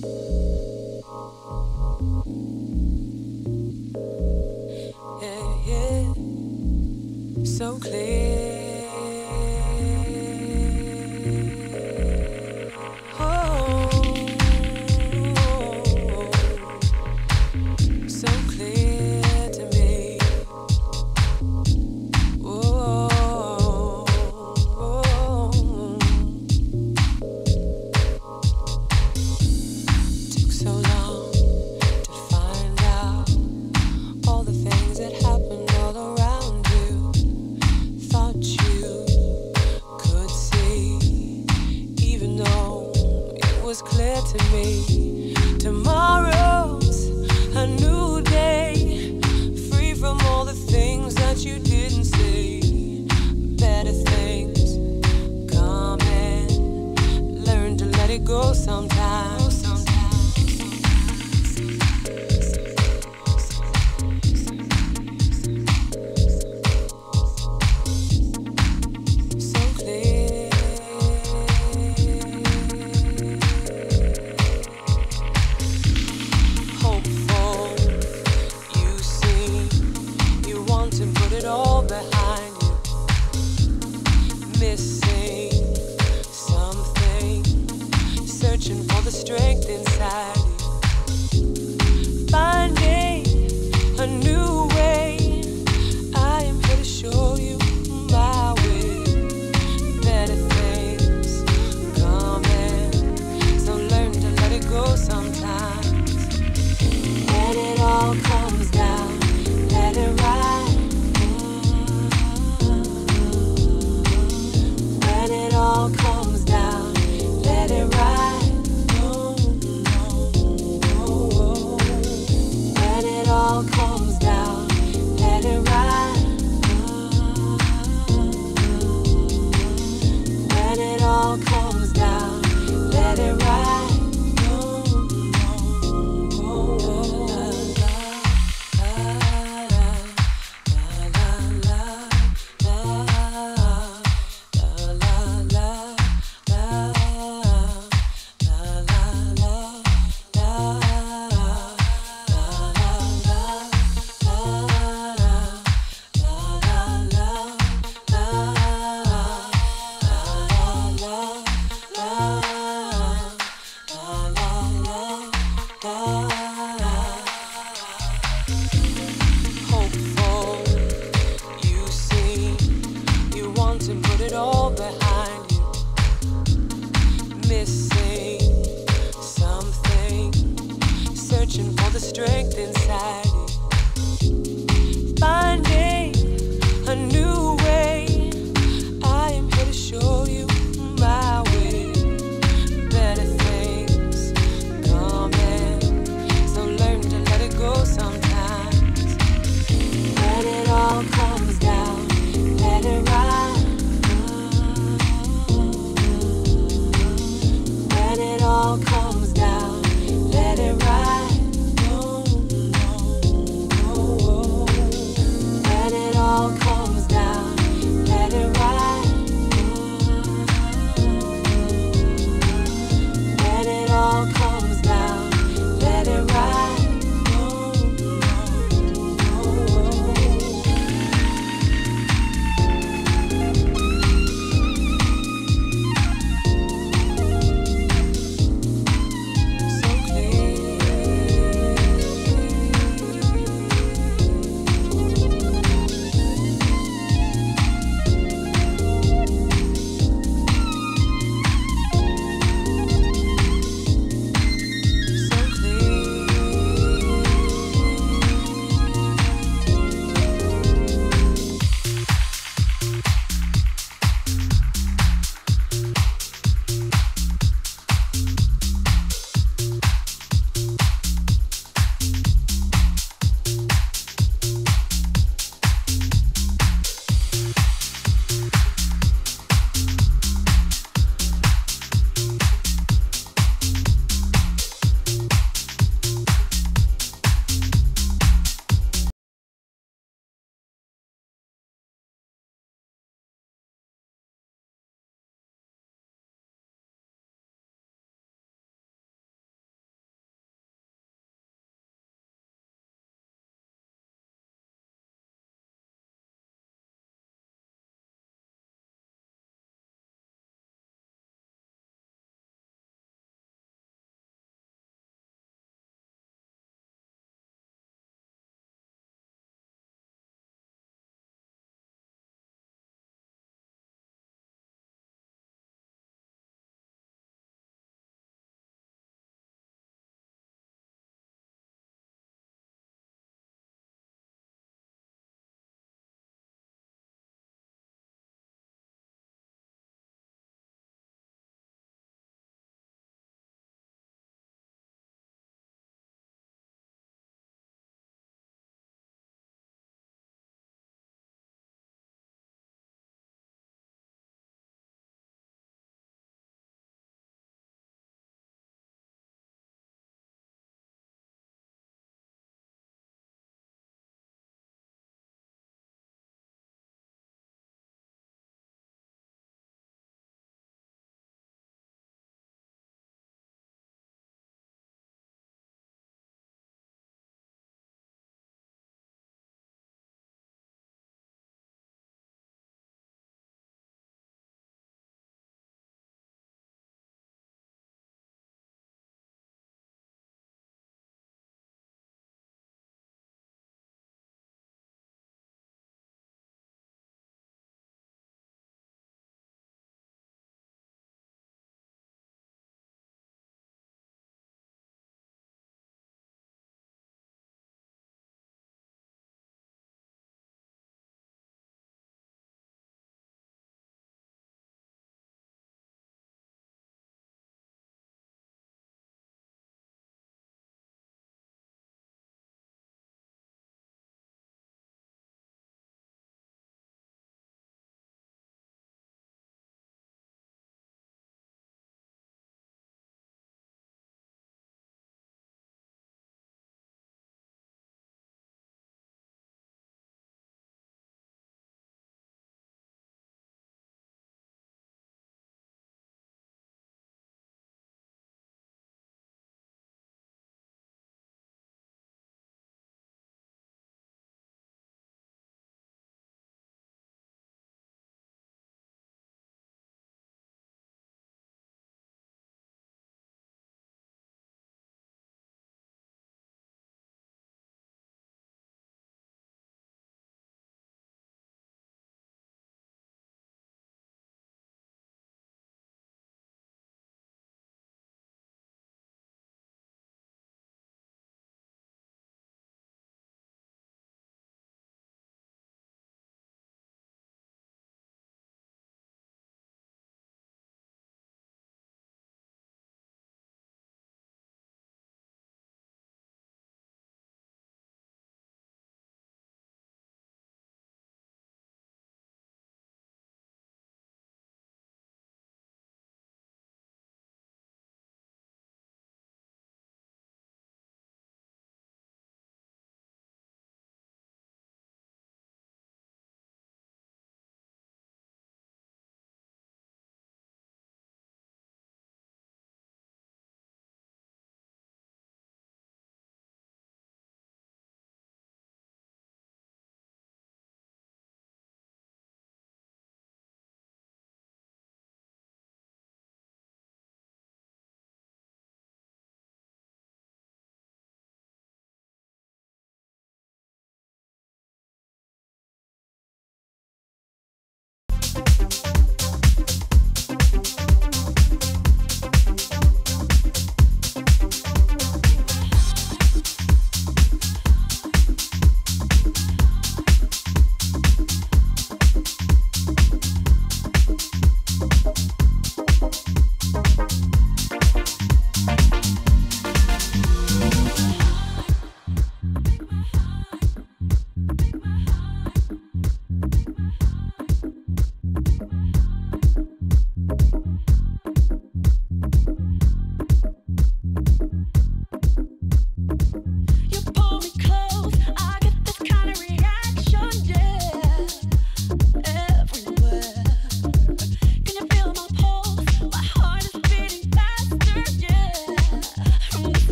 Yeah, yeah. So clear.